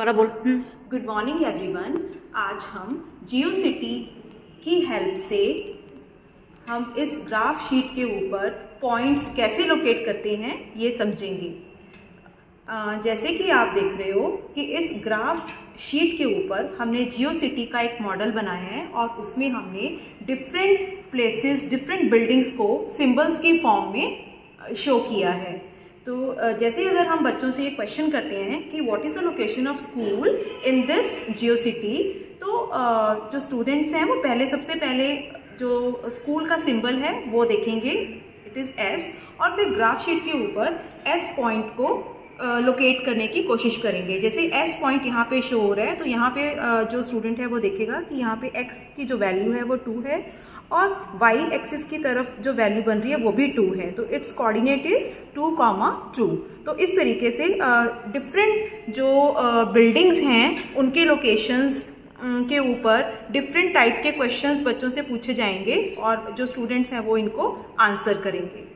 दोबारा बोल। Good morning everyone आज हम जियो सिटी की हेल्प से हम इस ग्राफ शीट के ऊपर पॉइंट्स कैसे लोकेट करते हैं, ये समझेंगे। जैसे कि आप देख रहे हो कि इस ग्राफ शीट के ऊपर हमने जियो सिटी का एक मॉडल बनाया है और उसमें हमने डिफरेंट प्लेसेस डिफरेंट बिल्डिंग्स को सिंबल्स के फॉर्म में शो किया है। तो जैसे अगर हम बच्चों से ये क्वेश्चन करते हैं कि what is the location of school in this geo city तो जो स्टूडेंट्स हैं वो पहले, सबसे पहले जो स्कूल का सिंबल है वो देखेंगे। इट इज़ एस और फिर ग्राफ शीट के ऊपर एस पॉइंट को लोकेट करने की कोशिश करेंगे। जैसे एस पॉइंट यहाँ पे शो हो रहा है तो यहाँ पे जो स्टूडेंट है वो देखेगा कि यहाँ पे एक्स की जो वैल्यू है वो टू है और वाई एक्सिस की तरफ़ जो वैल्यू बन रही है वो भी टू है। तो it's coordinate is two comma two तो इस तरीके से डिफरेंट जो बिल्डिंग्स हैं, उनके लोकेशंस के ऊपर डिफरेंट टाइप के क्वेश्चंस बच्चों से पूछे जाएँगे और जो स्टूडेंट्स हैं वो इनको आंसर करेंगे।